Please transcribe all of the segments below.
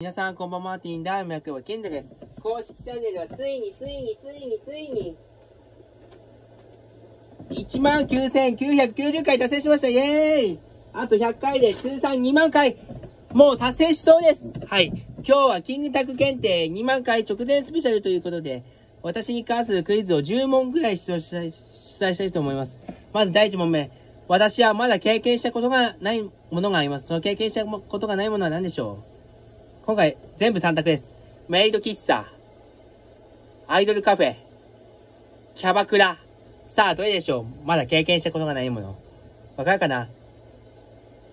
皆さん、こんばんは、マーティンダーム役はケンダです。公式チャンネルはついに、ついに、ついに、ついに、19,990回達成しましたイェーイあと100回で通算2万回もう達成しそうですはい。今日はキングタク検定2万回直前スペシャルということで、私に関するクイズを10問くらい出題したいしたいと思います。まず第1問目。私はまだ経験したことがないものがあります。その経験したことがないものは何でしょう？今回、全部3択です。メイド喫茶、アイドルカフェ、キャバクラ。さあ、どれでしょう？まだ経験したことがないもの。わかるかな？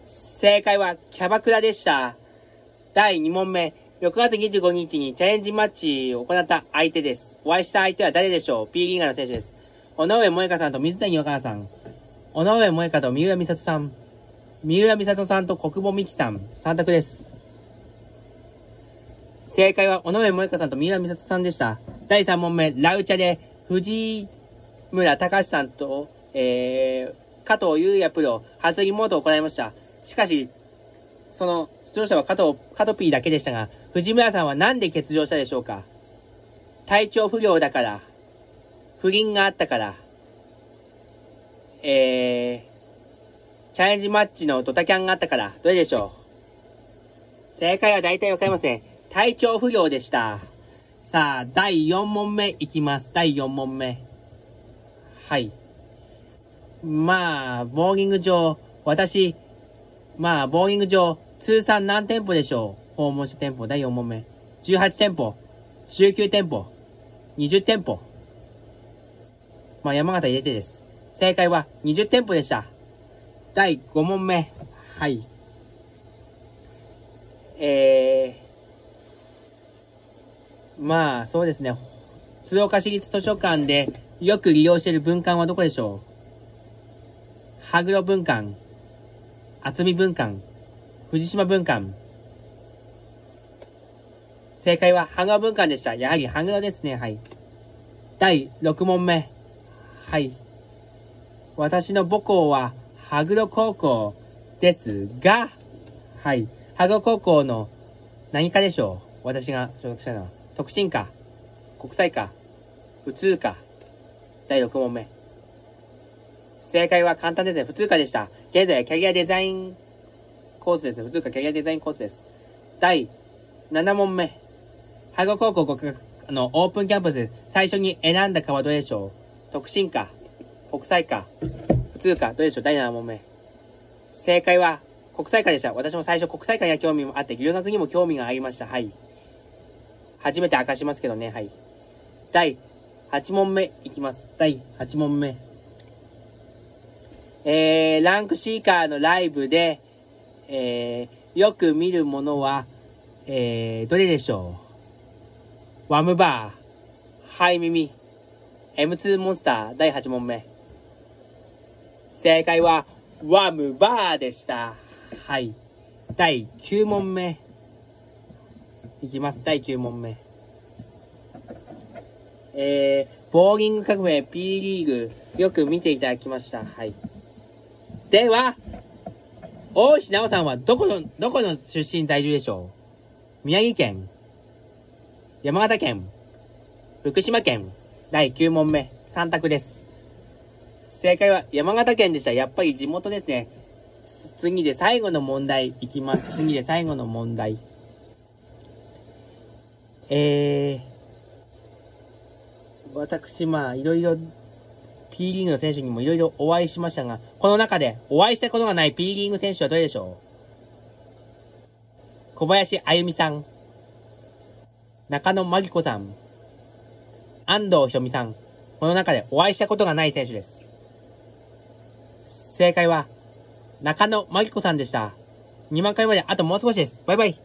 正解は、キャバクラでした。第2問目。6月25日にチャレンジマッチを行った相手です。お会いした相手は誰でしょう ?P リーガーの選手です。尾上萌香さんと水谷若菜さん。尾上萌香と三浦美里さん。三浦美里さんと国母美希さん。3択です。正解は、尾上萌香さんと三浦美里さんでした。第3問目、ラウチャで、藤村隆さんと、えー、加藤優也プロ、外りモードを行いました。しかし、その、出場者は加藤、加藤 P だけでしたが、藤村さんは何で欠場したでしょうか体調不良だから、不倫があったから、えー、チャレンジマッチのドタキャンがあったから、どれでしょう正解は大体わかりますね。体調不良でした。さあ、第4問目いきます。第4問目。はい。まあ、ボーリング場、私、まあ、ボーリング場、通算何店舗でしょう訪問した店舗、第4問目。18店舗、19店舗、20店舗。まあ、山形入れてです。正解は20店舗でした。第5問目。はい。えー、まあ、そうですね。鶴岡市立図書館でよく利用している文館はどこでしょう？羽黒文館、厚見文館、藤島文館。正解は羽黒文館でした。やはり羽黒ですね。はい。第6問目。はい。私の母校は羽黒高校ですが、はい。羽黒高校の何かでしょう？私が所属したのは。特進科、国際科、普通科、第6問目。正解は簡単ですね。普通科でした。現在、キャリアデザインコースです。普通科キャリアデザインコースです。第7問目。ハゴ高校国学のオープンキャンパスで最初に選んだ科はどれでしょう特進科、国際科、普通科、どれでしょう第7問目。正解は国際科でした。私も最初国際科には興味もあって、留学にも興味がありました。はい。初めて明かしますけどね、はい。第8問目いきます。第8問目。えー、ランクシーカーのライブで、えー、よく見るものは、えー、どれでしょう？ワムバー、ハイミミ、M2 モンスター第8問目。正解は、ワムバーでした。はい。第9問目。いきます。第9問目。えー、ボーリング革命 P リーグ、よく見ていただきました。はい。では、大石直さんはどこの、どこの出身在住でしょう？宮城県、山形県、福島県、第9問目、3択です。正解は山形県でした。やっぱり地元ですね。次で最後の問題いきます。次で最後の問題。えー、私、まあ、いろいろ、P リーグの選手にもいろいろお会いしましたが、この中でお会いしたことがない P リーグ選手はどれでしょう？小林あゆみさん、中野真紀子さん、安藤ひょみさん、この中でお会いしたことがない選手です。正解は、中野真紀子さんでした。2万回まであともう少しです。バイバイ。